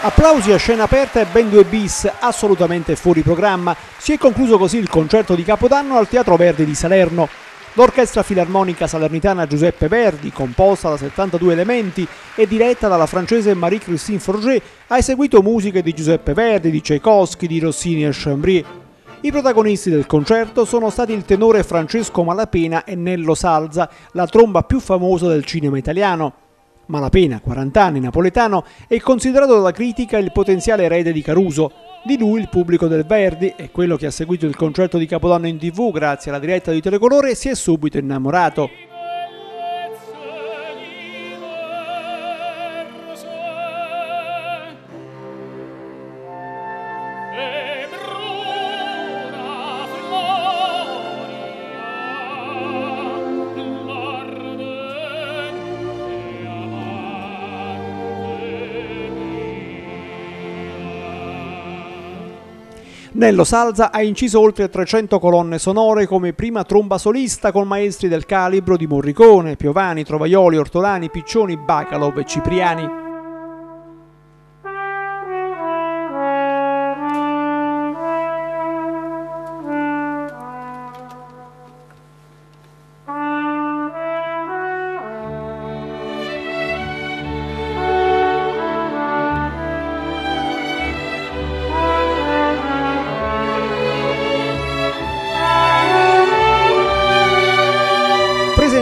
Applausi a scena aperta e ben due bis assolutamente fuori programma. Si è concluso così il concerto di Capodanno al Teatro Verdi di Salerno. L'Orchestra Filarmonica Salernitana Giuseppe Verdi, composta da 72 elementi e diretta dalla francese Marie-Christine Forget, ha eseguito musiche di Giuseppe Verdi, di Tchaikovsky, di Rossini e Chambry. I protagonisti del concerto sono stati il tenore Francesco Malapena e Nello Salza, la tromba più famosa del cinema italiano. Malapena, 40 anni, napoletano, è considerato dalla critica il potenziale erede di Caruso. Di lui il pubblico del Verdi e quello che ha seguito il concerto di Capodanno in tv grazie alla diretta di Telecolore si è subito innamorato. Nello Salza ha inciso oltre 300 colonne sonore come prima tromba solista con maestri del calibro di Morricone, Piovani, Trovaioli, Ortolani, Piccioni, Bacalov e Cipriani.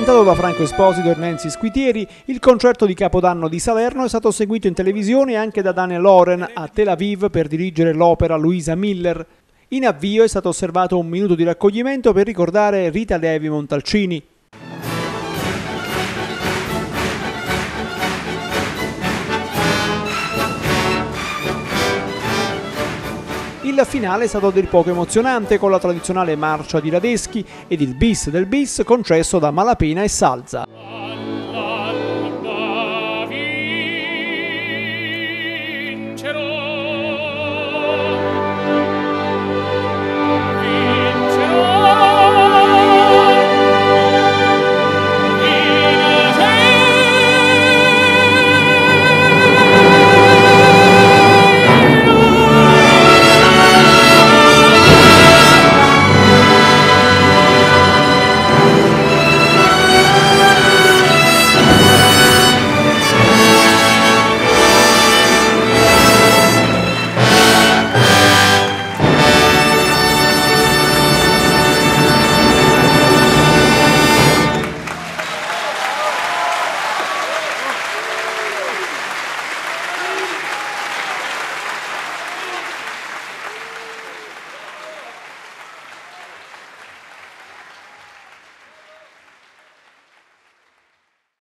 Presentato da Franco Esposito e Nancy Squitieri, il concerto di Capodanno di Salerno è stato seguito in televisione anche da Daniel Loren a Tel Aviv per dirigere l'opera Luisa Miller. In avvio è stato osservato un minuto di raccoglimento per ricordare Rita Levi Montalcini. Il finale è stato a dir poco emozionante con la tradizionale marcia di Radeschi ed il bis del bis concesso da Malapena e Salza. All'alba vincerò